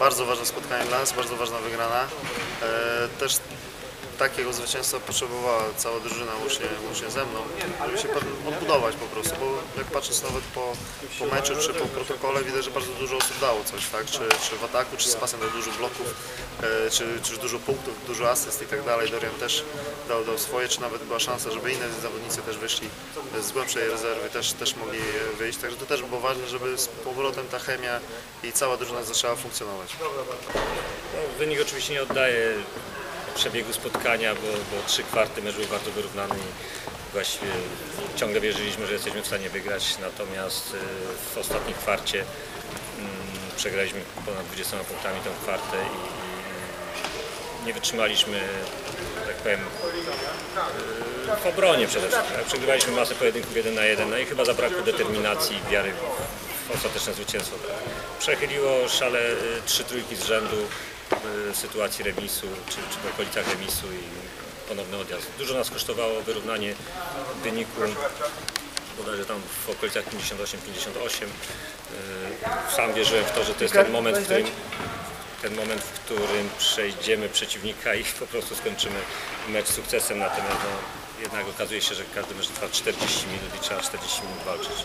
bardzo ważne spotkanie dla nas, bardzo ważna wygrana. E, Też takiego zwycięstwa potrzebowała cała drużyna łącznie, łącznie ze mną, żeby się odbudować po prostu, bo jak patrząc nawet po, po meczu czy po protokole widać, że bardzo dużo osób dało coś, tak? Czy, czy w ataku, czy z pasem dał dużo bloków, e, czy, czy dużo punktów, dużo asyst i tak dalej. Dorian też dał, dał swoje, czy nawet była szansa, żeby inni zawodnicy też wyszli z głębszej rezerwy, też, też mogli wyjść, także to też było ważne, żeby z powrotem ta chemia i cała drużyna zaczęła funkcjonować. No, wynik oczywiście nie oddaje przebiegu spotkania, bo, bo trzy kwarty mecz był bardzo wyrównany i właściwie ciągle wierzyliśmy, że jesteśmy w stanie wygrać, natomiast y, w ostatniej kwarcie mm, przegraliśmy ponad 20 punktami tę kwartę i, nie wytrzymaliśmy, tak powiem, y, w obronie przede wszystkim. tak? Przegrywaliśmy masę pojedynków jeden na jeden, no i chyba zabrakło determinacji i wiary w ostateczne zwycięstwo. Przechyliło szale y, trzy trójki z rzędu sytuacji remisu, czy, czy w okolicach remisu i ponowny odjazd. Dużo nas kosztowało wyrównanie wyniku, bodajże tam w okolicach 58-58. Y, Sam wierzyłem w to, że to jest ten moment, w którym ten moment, w którym przejdziemy przeciwnika i po prostu skończymy mecz sukcesem, natomiast no, jednak okazuje się, że każdy mecz trwa 40 minut i trzeba 40 minut walczyć.